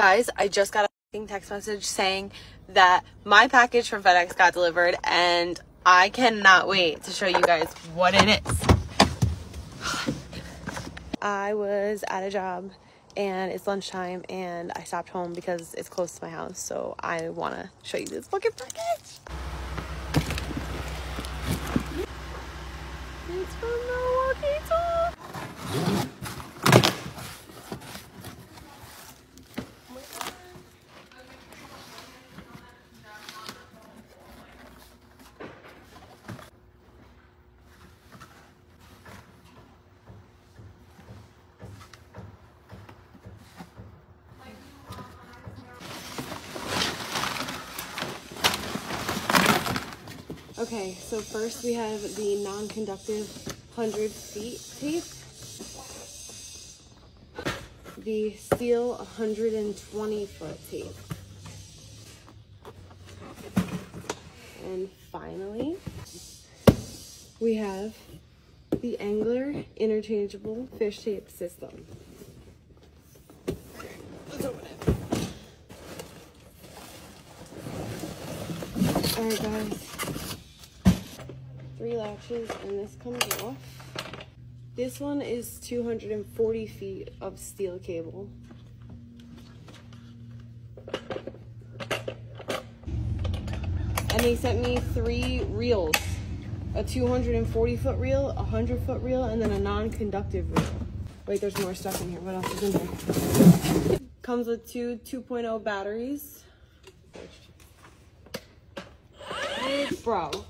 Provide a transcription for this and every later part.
Guys, I just got a text message saying that my package from FedEx got delivered and I cannot wait to show you guys what it is. I was at a job and it's lunchtime and I stopped home because it's close to my house so I want to show you this fucking package. It's from Milwaukee. Okay, so first we have the non-conductive 100 feet tape. The steel 120 foot tape. And finally, we have the Angler interchangeable fish tape system. Alright guys, three latches and this comes off. This one is 240 feet of steel cable. And they sent me three reels. A 240 foot reel, a 100 foot reel, and then a non-conductive reel. Wait, there's more stuff in here. What else is in here? Comes with two 2.0 batteries. Bro.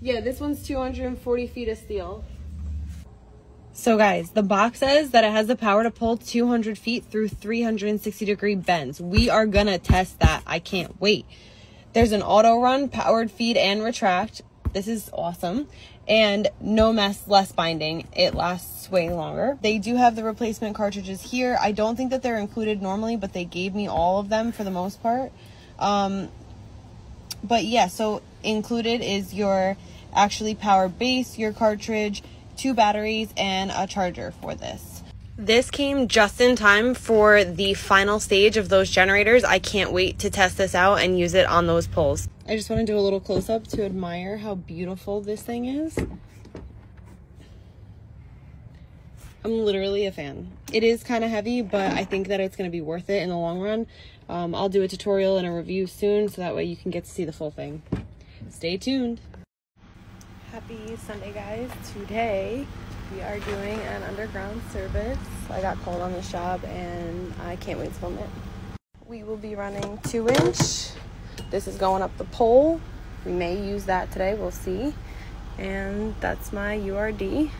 Yeah, this one's 240 feet of steel. So guys, the box says that it has the power to pull 200 feet through 360 degree bends. We are gonna test that. I can't wait. There's an auto run, powered feed, and retract. This is awesome. And no mess, less binding. It lasts way longer. They do have the replacement cartridges here. I don't think that they're included normally, but they gave me all of them for the most part. Um, but yeah, so included is your actually power base, your cartridge, two batteries, and a charger for this. This came just in time for the final stage of those generators. I can't wait to test this out and use it on those poles. I just want to do a little close up to admire how beautiful this thing is. I'm literally a fan. It is kind of heavy, but I think that it's going to be worth it in the long run. Um, I'll do a tutorial and a review soon, so that way you can get to see the full thing. Stay tuned. Happy Sunday, guys. Today we are doing an underground service. I got called on the job and I can't wait to film it. We will be running two inch. This is going up the pole. We may use that today, we'll see. And that's my URD.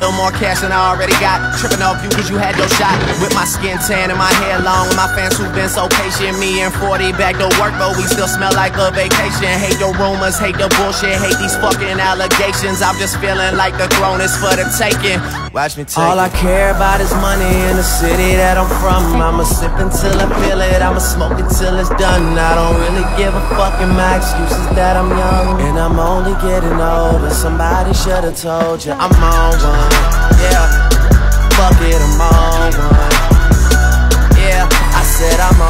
No more cash than I already got. Tripping off you cause you had your shot. With my skin tan and my hair long. With my fans who've been so patient. Me and 40 back to work, but we still smell like a vacation. Hate your rumors, hate the bullshit, hate these fucking allegations. I'm just feeling like the throne is for the taking. Watch me take All I care about is money in the city that I'm from. I'ma sip until I feel it. I'ma smoke it till it's done. I don't really give a fuck. And my excuse is that I'm young. And I'm only getting older. Somebody should've told you I'm on one yeah. Fuck it, I'm on one. Yeah, I said I'm on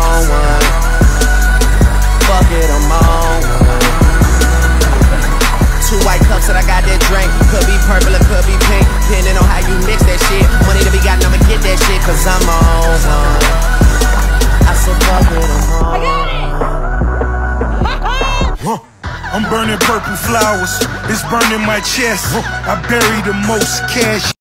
I'm burning purple flowers, it's burning my chest. I bury the most cash.